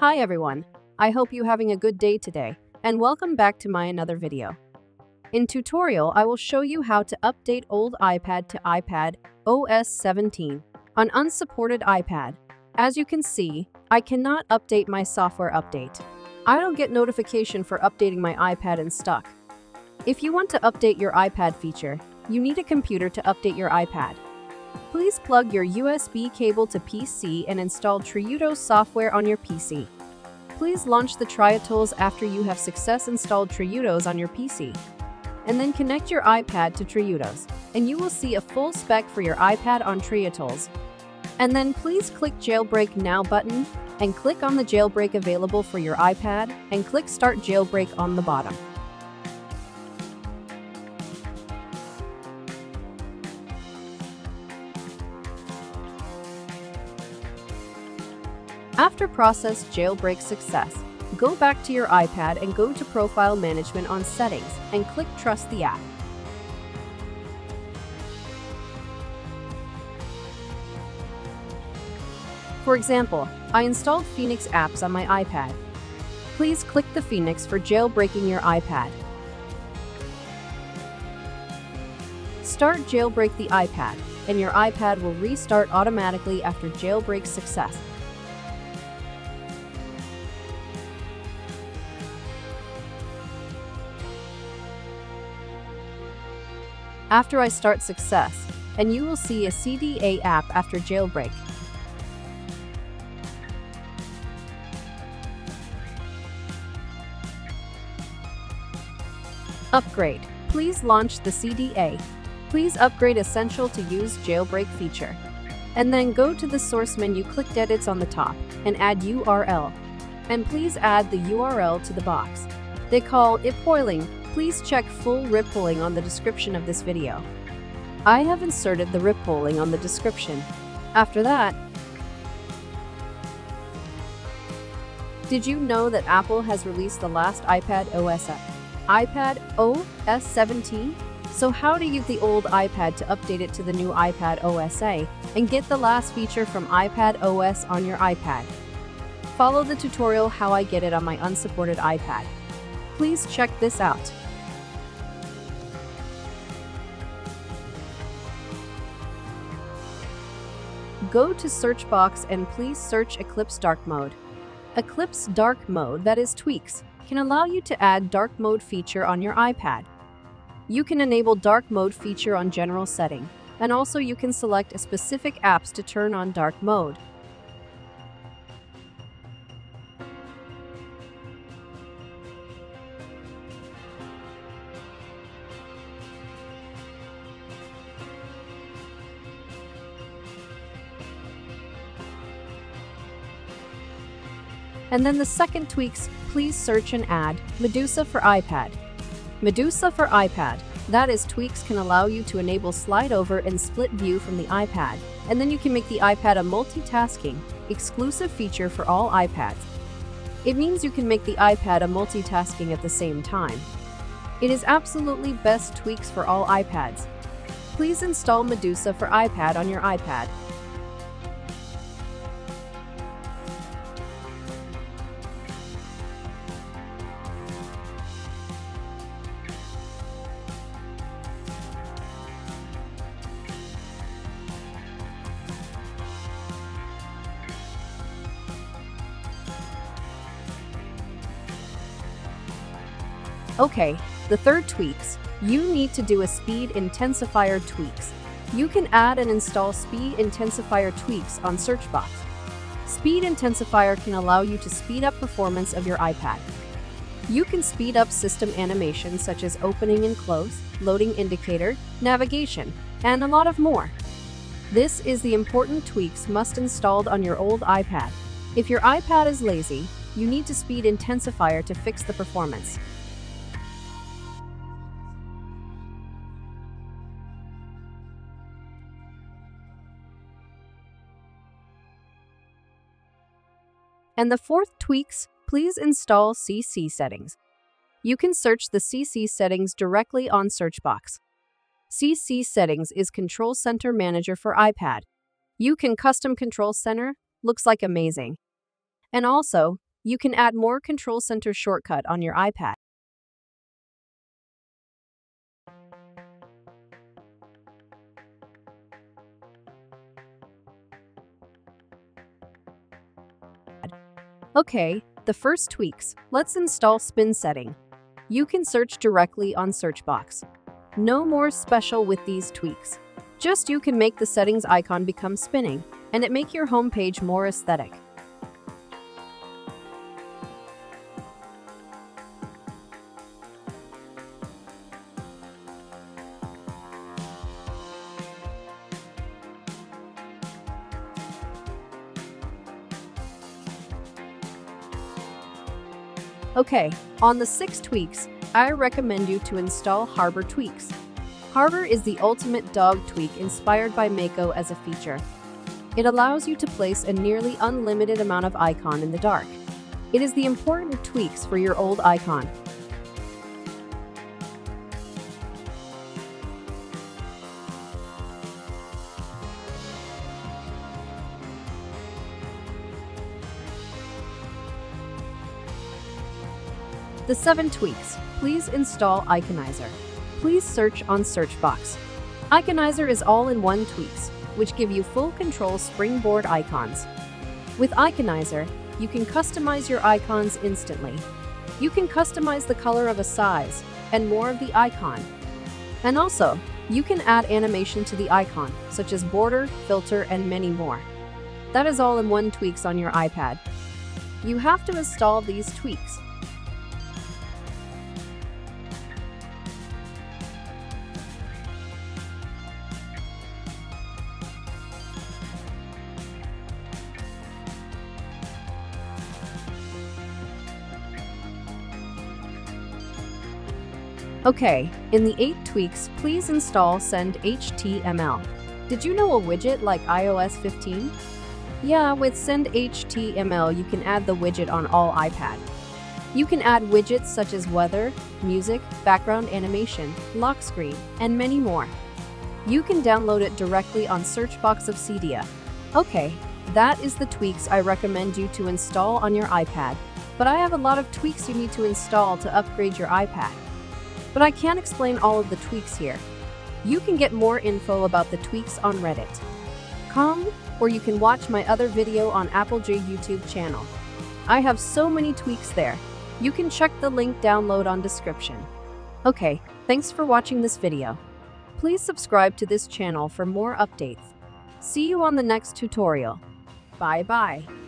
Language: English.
Hi everyone, I hope you having a good day today, and welcome back to my another video. In tutorial, I will show you how to update old iPad to iPad OS 17 on unsupported iPad. As you can see, I cannot update my software update. I don't get notification for updating my iPad and stuck. If you want to update your iPad feature, you need a computer to update your iPad. Please plug your USB cable to PC and install 3uTools software on your PC. Please launch the 3uTools after you have success installed 3uTools on your PC. And then connect your iPad to 3uTools, and you will see a full spec for your iPad on 3uTools. And then please click Jailbreak Now button and click on the jailbreak available for your iPad and click Start Jailbreak on the bottom. After process jailbreak success, go back to your iPad and go to Profile Management on Settings and click Trust the app. For example, I installed Phoenix apps on my iPad. Please click the Phoenix for jailbreaking your iPad. Start jailbreak the iPad, and your iPad will restart automatically after jailbreak success. After I start success, and you will see a Cydia app after jailbreak. Upgrade. Please launch the Cydia. Please upgrade Essential to use jailbreak feature. And then go to the source menu, click Edits on the top, and add URL. And please add the URL to the box. They call it polling. Please check full RIP polling on the description of this video. I have inserted the RIP polling on the description. After that, did you know that Apple has released the last iPad OS iPad OS 17? So how to use the old iPad to update it to the new iPad OSA and get the last feature from iPad OS on your iPad. Follow the tutorial how I get it on my unsupported iPad. Please check this out. Go to search box and please search Eclipse Dark Mode. Eclipse Dark Mode, that is tweaks, can allow you to add dark mode feature on your iPad. You can enable dark mode feature on general setting, and also you can select a specific apps to turn on dark mode. And then the second tweaks, please search and add Medusa for iPad. Medusa for iPad. That is, tweaks can allow you to enable slide over and split view from the iPad, and then you can make the iPad a multitasking, exclusive feature for all iPads. It means you can make the iPad a multitasking at the same time. It is absolutely best tweaks for all iPads. Please install Medusa for iPad on your iPad. Okay, the third tweaks, you need to do a speed intensifier tweaks. You can add and install speed intensifier tweaks on Searchbox. Speed intensifier can allow you to speed up performance of your iPad. You can speed up system animations such as opening and close, loading indicator, navigation, and a lot of more. This is the important tweaks must installed on your old iPad. If your iPad is lazy, you need to speed intensifier to fix the performance. And the fourth tweaks, please install CC settings. You can search the CC settings directly on Searchbox. CC settings is Control Center Manager for iPad. You can custom Control Center, looks like amazing. And also, you can add more Control Center shortcut on your iPad. Okay, the first tweaks. Let's install spin setting. You can search directly on search box. No more special with these tweaks. Just you can make the settings icon become spinning, and it make your home page more aesthetic. Okay, on the six tweaks, I recommend you to install Harbor Tweaks. Harbor is the ultimate dog tweak inspired by macOS a feature. It allows you to place a nearly unlimited amount of icon in the dark. It is the important tweaks for your old icon. The 7 tweaks. Please install Iconizer. Please search on search box. Iconizer is all-in-one tweaks, which give you full control springboard icons. With Iconizer, you can customize your icons instantly. You can customize the color of a size and more of the icon. And also, you can add animation to the icon, such as border, filter, and many more. That is all in one tweaks on your iPad. You have to install these tweaks Okay, in the 8 tweaks, please install XenHTML. Did you know a widget like iOS 15? Yeah, with XenHTML, you can add the widget on all iPad. You can add widgets such as weather, music, background animation, lock screen, and many more. You can download it directly on search box of Cydia. Okay, that is the tweaks I recommend you to install on your iPad. But I have a lot of tweaks you need to install to upgrade your iPad but I can't explain all of the tweaks here. You can get more info about the tweaks on Reddit. Come, or you can watch my other video on Applej YouTube channel. I have so many tweaks there. You can check the link download on description. Okay, thanks for watching this video. Please subscribe to this channel for more updates. See you on the next tutorial. Bye bye.